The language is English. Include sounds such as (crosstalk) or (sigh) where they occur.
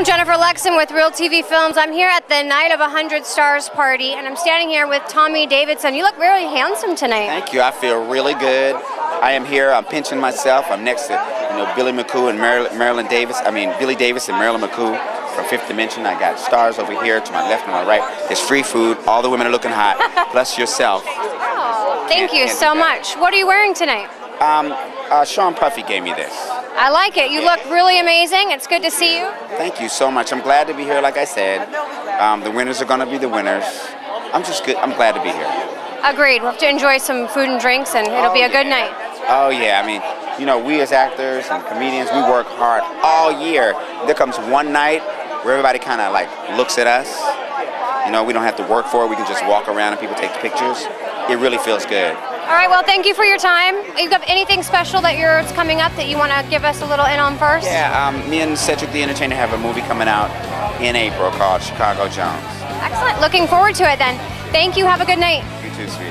I'm Jennifer Lexon with Real TV Films. I'm here at the Night of 100 Stars party, and I'm standing here with Tommy Davidson. You look really handsome tonight. Thank you. I feel really good. I am here. I'm pinching myself. I'm next to you know Billy McCoo and Marilyn, Marilyn Davis. I mean Billy Davis and Marilyn McCoo from Fifth Dimension. I got stars over here to my left and my right. It's free food. All the women are looking hot. (laughs) plus yourself. Oh, thank you so much. What are you wearing tonight? Um, uh, Sean Puffy gave me this. I like it. You look really amazing. It's good to see you. Thank you so much. I'm glad to be here. Like I said, um, the winners are going to be the winners. I'm just good. I'm glad to be here. Agreed. We'll have to enjoy some food and drinks, and it'll oh, be a yeah. good night. Oh yeah. I mean, you know, we as actors and comedians, we work hard all year. There comes one night where everybody kind of like looks at us. You know, we don't have to work for it. We can just walk around and people take pictures. It really feels good. All right, well, thank you for your time. You have anything special that you're coming up that you want to give us a little in on first? Yeah, um, me and Cedric the Entertainer have a movie coming out in April called Chicago Jones. Excellent. Looking forward to it then. Thank you. Have a good night. You too, sweetie.